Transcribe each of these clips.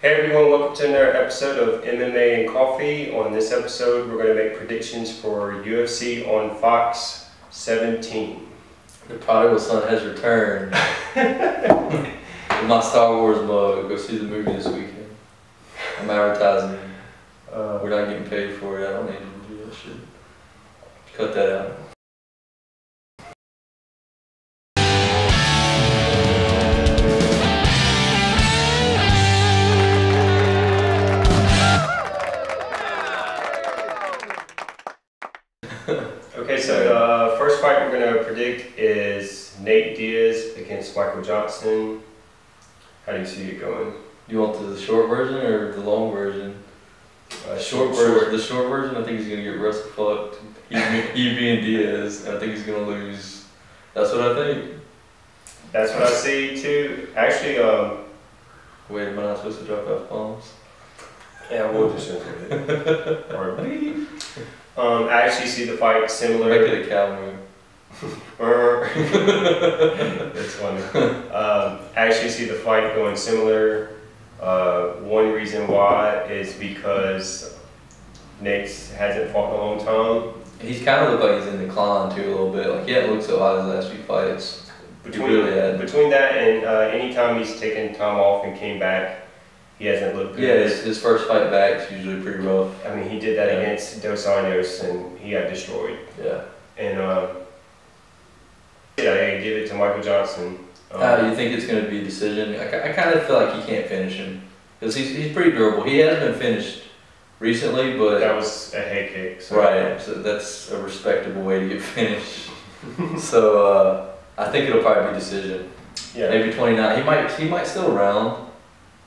Hey everyone, welcome to another episode of MMA and Coffee. On this episode, we're going to make predictions for UFC on Fox 17. The prodigal son has returned. My Star Wars mug, go see the movie this weekend. I'm advertising. Uh, We're not getting paid for it. I don't need to do that shit. Cut that out. Michael Johnson. How do you see it going? You want the short version or the long version? Uh, short version. The short version, I think he's gonna get wrestle fucked. He, he being Diaz, and I think he's gonna lose. That's what I think. That's what I see too. Actually, um, Wait, am I not supposed to drop f bombs? yeah, we'll just include it. or beep. Um, I actually see the fight similar. Make it a cow move. That's funny. Um, I actually see the fight going similar. Uh, one reason why is because Nate hasn't fought in a long time. He's kind of looked like he's in decline too a little bit. Like he hadn't looked so hot his last few fights. Between really between that and uh, anytime he's taken time off and came back, he hasn't looked good. Yeah, his, his first fight back is usually pretty rough. I mean, he did that Yeah. against Dos Anjos and he got destroyed. Yeah. And uh, I give it to Michael Johnson. Um, How do you think it's going to be a decision? I, I kind of feel like he can't finish him because he's, he's pretty durable. He has been finished recently, but that was a head kick. So right, so that's a respectable way to get finished. so uh, I think it'll probably be decision. Yeah. Maybe 29. He might he might still round.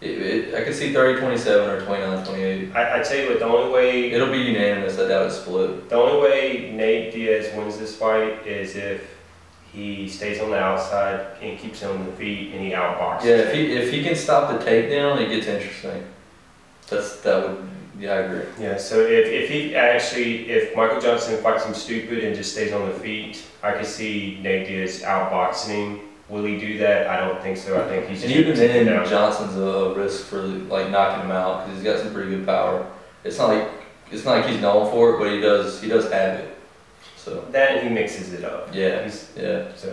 It, it, I could see 30 27 or 29 28. I, I tell you what, the only way It'll be unanimous. I doubt it's split. The only way Nate Diaz wins this fight is if he stays on the outside and keeps him on the feet and he outboxes. Yeah, if he if he can stop the takedown, it gets interesting. That's that would yeah I agree. Yeah, so if, if he actually, if Michael Johnson fights him stupid and just stays on the feet, I could see Nate Diaz outboxing him. Will he do that? I don't think so. I think he's And just even gonna take him then, down. Johnson's a risk for like knocking him out because he's got some pretty good power. It's not like it's not like he's known for it, but he does he does have it. So That and he mixes it up. yeah, He's, yeah. so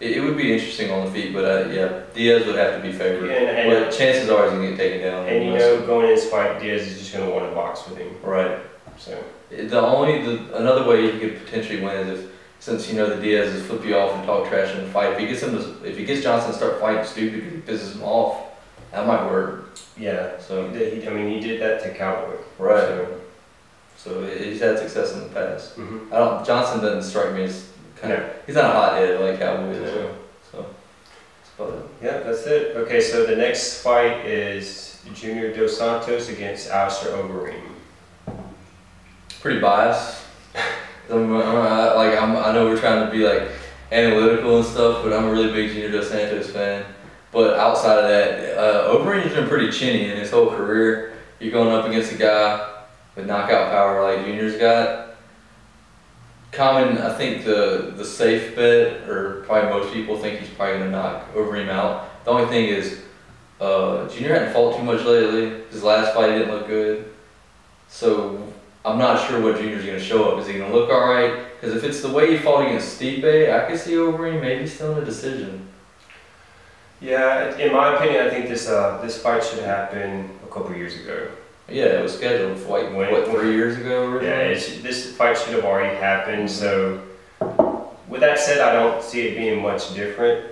It, it would be interesting on the feet, but uh, yeah, Diaz would have to be favored. and, and, But chances are he's gonna get taken down. and you know, going in this fight, Diaz is just gonna want to box with him. right? So The only the another way he could potentially win is if since you know the Diaz is flip you off and talk trash in the fight. If he gets him to, if he gets Johnson to start fighting stupid, he pisses him off. That might work. yeah, So he did, he, I mean, he did that to Cowboy. right. So, So he's had success in the past. mhm. I don't. Johnson doesn't strike me as kind of. He's not a hothead like Cowboy is. No. So that's about it. Yeah, that's it. Okay, so the next fight is Junior Dos Santos against Alistair Overeem. Pretty biased. I'm, I'm, I, like I'm, I know we're trying to be like analytical and stuff, but I'm a really big Junior Dos Santos fan. But outside of that, uh, Overeem's been pretty chinny in his whole career. You're going up against a guy with knockout power like Junior's got. Common, I think the the safe bet, or probably most people think he's probably gonna knock Overeem out. The only thing is, uh, Junior hadn't fought too much lately. His last fight didn't look good, so I'm not sure what Junior's gonna show up. Is he gonna look all right? Because if it's the way he fought against Stipe, I could see Overeem maybe still in a decision. Yeah, in my opinion, I think this uh, this fight should happen a couple years ago. Yeah, it was scheduled for like When- what three years ago. Yeah, it's, this fight should have already happened. So, with that said, I don't see it being much different.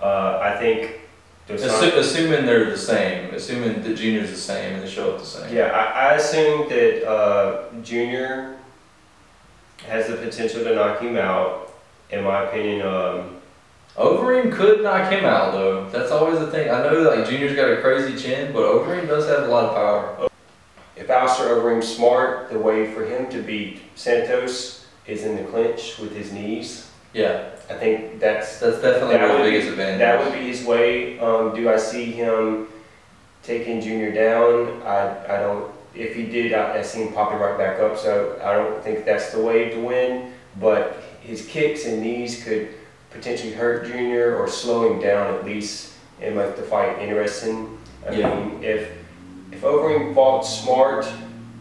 Uh, I think Assu- assuming they're the same, assuming that Junior's the same and they show up the same. Yeah, I, I assume that uh, Junior has the potential to knock him out. In my opinion, um, Overeem could knock him out though. That's always the thing. I know like Junior's got a crazy chin, but Overeem does have a lot of power. If Alistair Overeem's smart, the way for him to beat Santos is in the clinch with his knees. Yeah, I think that's that's definitely That of would be- biggest advantages. that would be his way. Um, do I see him taking Junior down? I, I don't. If he did, I, I see him popping right back up. So I don't think that's the way to win. But his kicks and knees could potentially hurt Junior or slow him down at least and make the fight interesting. I Yeah. mean, if if Overeem fought smart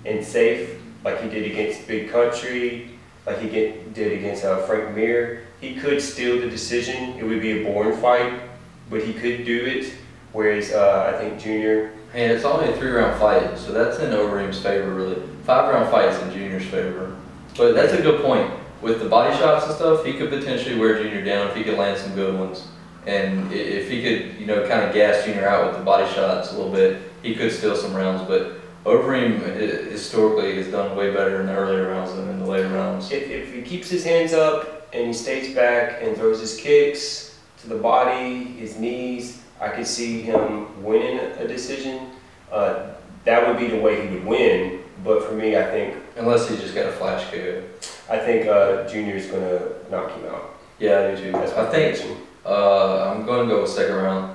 and safe, like he did against Big Country, like he get, did against uh, Frank Mir, he could steal the decision. It would be a boring fight, but he could do it. Whereas uh, I think Junior, And it's only a three round fight, so that's in Overeem's favor, really. Five round fights in Junior's favor. But that's a good point. With the body shots and stuff, he could potentially wear Junior down if he could land some good ones. And if he could, you know, kind of gas Junior out with the body shots a little bit, he could steal some rounds. But Overeem hi- historically has done way better in the earlier rounds than in the later rounds. if, if he keeps his hands up and he stays back and throws his kicks to the body, his knees, I could see him winning a decision. Uh, that would be the way he would win. But for me, I think Unless he just got a flash KO. I think uh, Junior's gonna knock him out. Yeah, I do too. I think. Uh, I'm going to go with second round.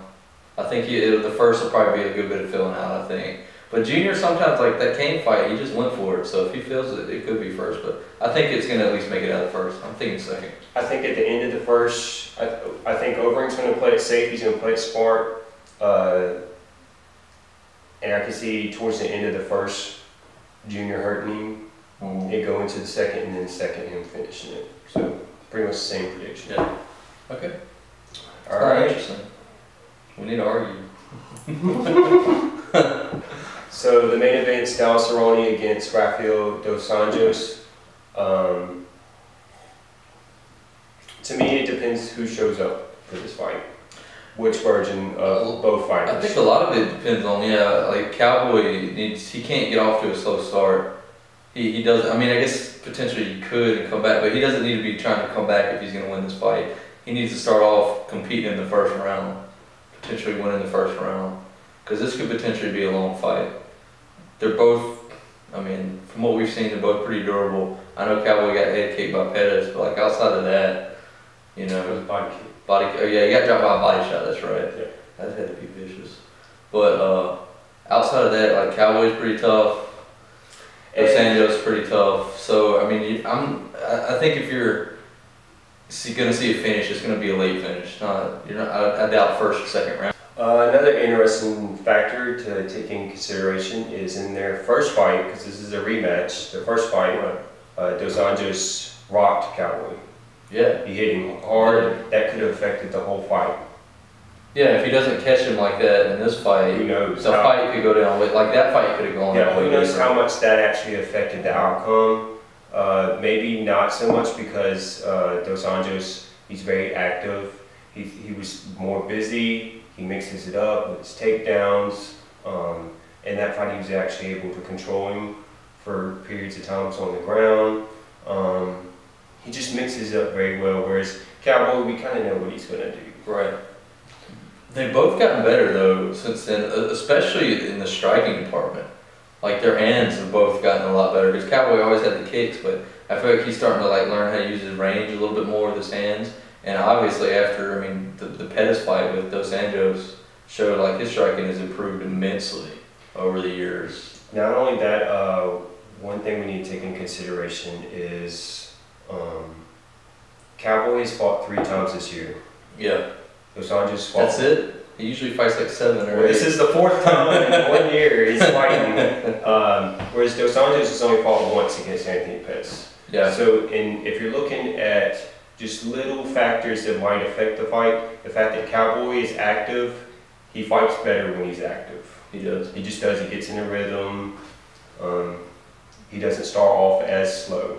I think he, the first will probably be a good bit of filling out. I think, but Junior sometimes like that Cain fight, he just went for it. So if he feels it, it could be first. But I think it's going to at least make it out of first. I'm thinking second. I think at the end of the first, I, I think Overeem's gonna play it safe. He's gonna play it smart. Uh, and I can see towards the end of the first, Junior hurting him. It go into the second, and then second him finishing it. So pretty much the same prediction. Yeah. Okay. All right. Interesting. We need to argue. So the main event, Donald Cerrone against Rafael dos Anjos. Um, to me, it depends who shows up for this fight. Which version of both fighters? I think a lot of it depends on yeah, like Cowboy needs he can't get off to a slow start. He he does. I mean, I guess potentially he could and come back, but he doesn't need to be trying to come back if he's going to win this fight. He needs to start off competing in the first round, potentially winning the first round, because this could potentially be a long fight. They're both. I mean, from what we've seen, they're both pretty durable. I know Cowboy got head kicked by Pettis, but like outside of that, you It know, was body kick. Body, oh yeah, he got dropped by a body shot. That's right. Yeah. That had to be vicious. But uh, outside of that, like Cowboys pretty tough. Dos Anjos pretty tough. So I mean, I'm. I, I think if you're see, gonna see a finish, it's gonna be a late finish. Not you're not. I, I doubt first or second round. Uh, another interesting factor to take in consideration is in their first fight, because this is a rematch. The first fight, uh, Dos Anjos rocked Cowboy. Yeah. He hit him hard. That could have affected the whole fight. Yeah. If he doesn't catch him like that in this Who fight, knows? the how- fight could go down. Like that fight could have gone. Yeah, who knows different. how much that actually affected the outcome? Uh, maybe not so much because uh, Dos Anjos, he's very active. He, he was more busy. He mixes it up with his takedowns. Um, in that fight, he was actually able to control him for periods of times on the ground. Um, he just mixes up very well. Whereas Cowboy, we kind of know what he's gonna do. Right. They've both gotten better though since then, especially in the striking department. Like their hands have both gotten a lot better because Cowboy always had the kicks, but I feel like he's starting to like learn how to use his range a little bit more with his hands. And obviously, after I mean the, the Pettis fight with Dos Anjos showed like his striking has improved immensely over the years. Not only that, uh, one thing we need to take in consideration is um, Cowboy has fought three times this year. Yeah, Dos Anjos fought. that's it. He usually fights like seven or Well, eight. this is the fourth time in one year he's fighting. Um, whereas Dos Anjos has only fought once against Anthony Pettis. yeah, So, in, if you're looking at just little factors that might affect the fight, the fact that Cowboy is active, he fights better when he's active. he does. He just does. He gets in a rhythm. Um, he doesn't start off as slow.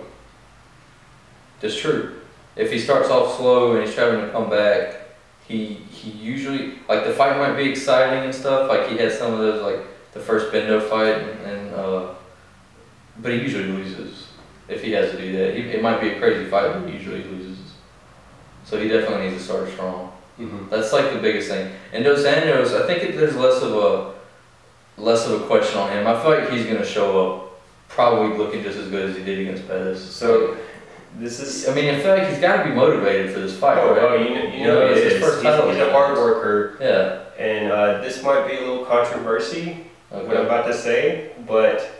That's true. If he starts off slow and he's trying to come back, he he usually like the fight might be exciting and stuff. Like he had some of those like the first Bendo fight and, and uh, but he usually loses if he has to do that. He, it might be a crazy fight, but he usually loses. So he definitely needs to start strong. That's like the biggest thing. And Dos Anjos, I think it, there's less of a less of a question on him. I feel like he's gonna show up probably looking just as good as he did against Pettis. So, this is. I mean, I feel like he's got to be motivated for this fight, Oh, right? oh, you know, you know it's his first He's, title he's a hard worker, Yeah. and uh, this might be a little controversy okay. what I'm about to say, but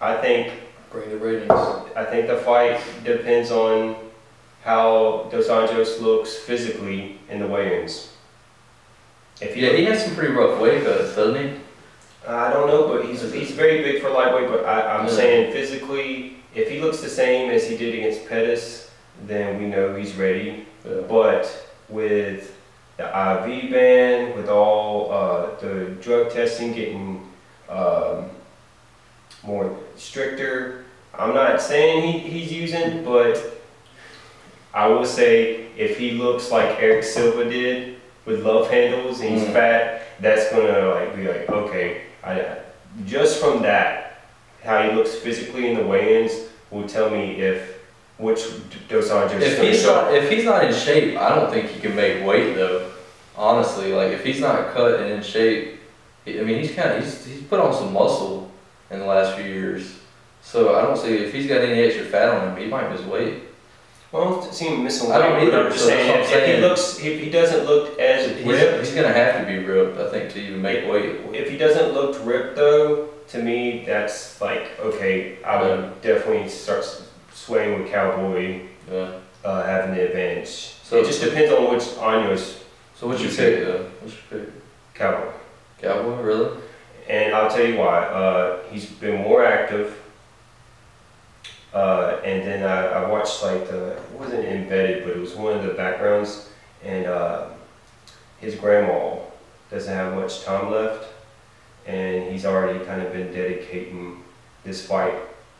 I think Bring the ratings. I think the fight depends on how Dos Anjos looks physically in the weigh-ins. If Yeah, he has some pretty rough weight cuts, doesn't he? I don't know, but he's he's very big for lightweight. But I, I'm Yeah. saying physically, if he looks the same as he did against Pettis, then we know he's ready. But with the IV ban, with all uh, the drug testing getting um, more stricter, I'm not saying he, he's using, but I will say if he looks like Eric Silva did with love handles and he's Mm. fat, that's gonna like be like okay. I just from that, how he looks physically in the weigh-ins will tell me if which Dos Anjos If he's show. not if he's not in shape, I don't think he can make weight though. Honestly, like if he's not cut and in shape, I mean he's kind of he's he's put on some muscle in the last few years. So I don't see if he's got any extra fat on him, he might miss weight. Well, I don't see him missing I don't either, I'm so saying, if, if he looks, if he doesn't look as He's, ripped, he's gonna have to be ripped, I think, to even make weight. if he doesn't look ripped though, to me, that's like, okay, I would definitely start swaying with Cowboy, Yeah. uh, having the advantage. So- It just depends on which Anjos So what's your You pick though? What's your pick? Cowboy. Cowboy, really? And I'll tell you why, uh, he's been more active. Uh, and then I, I watched like the, it wasn't embedded, but it was one of the backgrounds. And uh, his grandma doesn't have much time left. And he's already kind of been dedicating this fight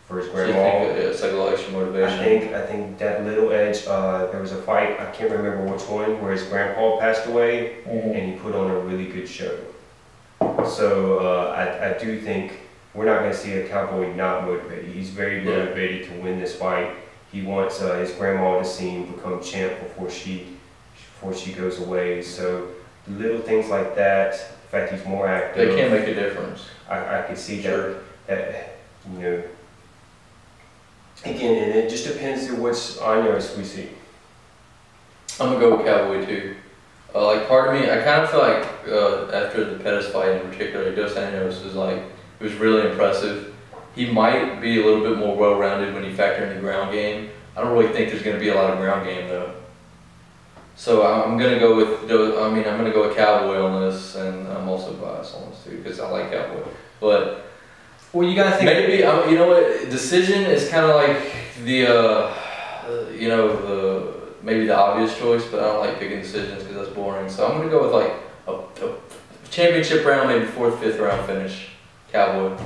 for his So grandma. think uh, psychological extra I motivation? think I think that little edge. Uh, there was a fight. I can't remember which one where his grandpa passed away, Mhm. and he put on a really good show. So uh, I, I do think we're not going to see a cowboy not motivated. He's very Yeah. motivated to win this fight. He wants uh, his grandma to see him become champ before she before she goes away. So little things like that. In fact, he's more active. They can make a difference. I, I could see Sure. that, that, you know, again, and it just depends on which Anjos we see. I'm gonna go with Cowboy too. Uh, like part of me, I kind of feel like uh, after the Pettis fight in particular, Dos Anjos was like it was really impressive. He might be a little bit more well-rounded when you factor in the ground game. I don't really think there's gonna be a lot of ground game though. So I- I'm gonna go with Do- I mean I'm gonna go with Cowboy on this, and I'm also biased on this too because I like Cowboy. But Well, you gotta think. Maybe um, you know what decision is kind of like the uh, uh, you know the maybe the obvious choice, but I don't like picking decisions because that's boring. So I'm gonna go with like a, a championship round, maybe fourth, fifth round finish. Cowboy.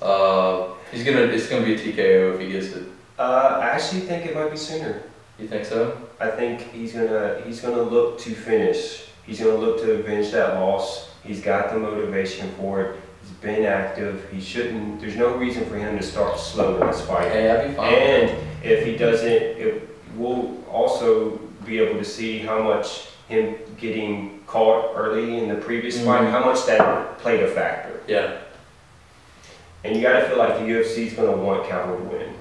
Uh, he's gonna it's gonna be a TKO if he gets it. Uh, I actually think it might be sooner. You think so? I think he's gonna he's gonna look to finish. He's gonna look to avenge that loss. He's got the motivation for it. He's been active. He shouldn't. There's no reason for him to start slow in this fight. Hey, I'd be fine. And if he doesn't, it, we'll also be able to see how much him getting caught early in the previous fight, Mhm. how much that played a factor. yeah, And you gotta feel like the UFC is gonna want Cowboy to win.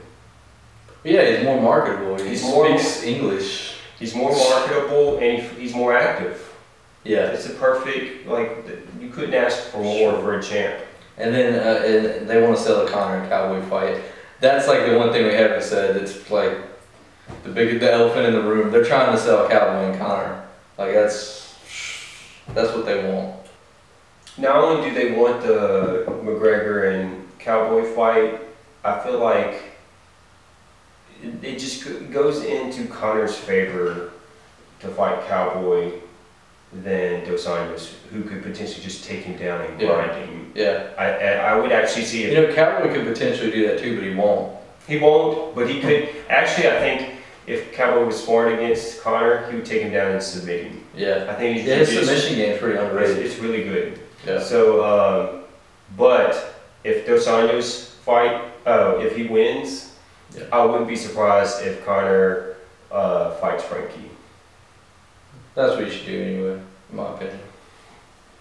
Yeah, he's more marketable. He He's more- speaks English. He's more marketable and he- he's more active. Yeah. It's a perfect, like, you couldn't ask for more for a champ. And then uh, and they want to sell a Conor and Cowboy fight. That's like the one thing we haven't said. It's like the big the elephant in the room. They're trying to sell Cowboy and Conor. Like that's that's what they want. Not only do they want the McGregor and Cowboy fight, I feel like it, just goes into Conor's favor to fight Cowboy than Dos Anjos, who could potentially just take him down and Yeah. grind him. Yeah. I, I would actually see it. You know, Cowboy could potentially do that too, but he won't. He won't, but he could. Actually, I think if Cowboy was sparring against Conor, he would take him down and submit him. Yeah. I think he's Yeah, his it's- submission game's pretty It's, underrated. it's really good. Yeah. So, um, but if Dos Anjos fight, uh, if he wins, Yeah. I wouldn't be surprised if Conor uh, fights Frankie. That's what you should do anyway, in my opinion.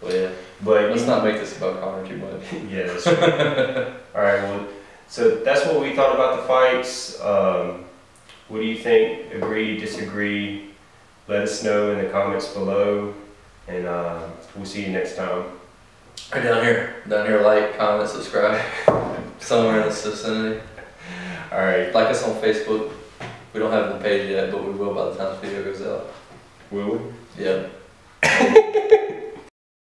But yeah, But let's you- not make this about Conor too much. yeah, that's right. All right. Well, so that's what we thought about the fights. Um, what do you think? Agree? Disagree? Let us know in the comments below, and uh, we'll see you next time. Right down here, down here, like, comment, subscribe, somewhere in this vicinity. All right. Like us on Facebook. We don't have the page yet, but we will by the time this video goes out. Will we? Yeah.